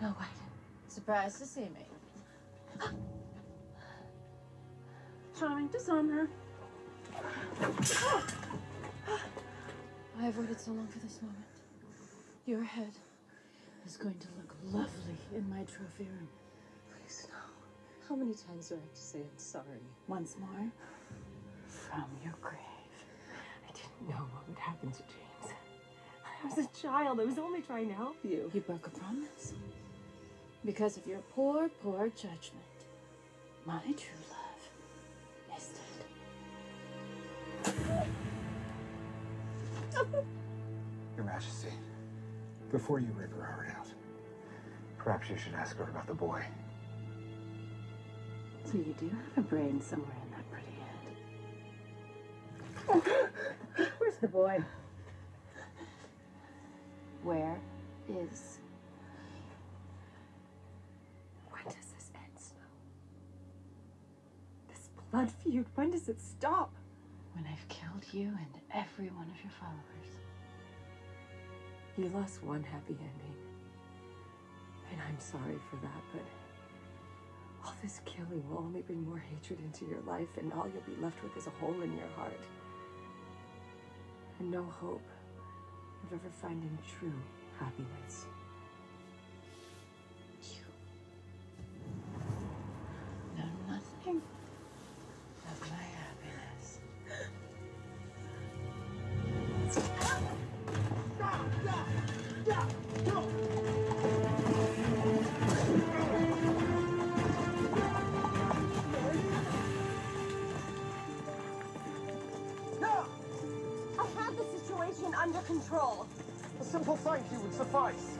Snow White. Surprised to see me. Charming, disarm her. I have waited so long for this moment. Your head is going to look lovely in my trophy room. Please, no. How many times do I have to say I'm sorry? Once more, from your grave. I didn't know what would happen to James. I was a child. I was only trying to help you. You broke a promise. Because of your poor, poor judgment. My true love is dead. Your Majesty, before you rip her heart out, perhaps you should ask her about the boy. So you do have a brain somewhere in that pretty head. Where's the boy? Where is When does this end, Snow? This blood feud, when does it stop? when I've killed you and every one of your followers? You lost one happy ending. And I'm sorry for that, but all this killing will only bring more hatred into your life, and all you'll be left with is a hole in your heart. And no hope of ever finding true happiness. Under control. A simple thank you would suffice.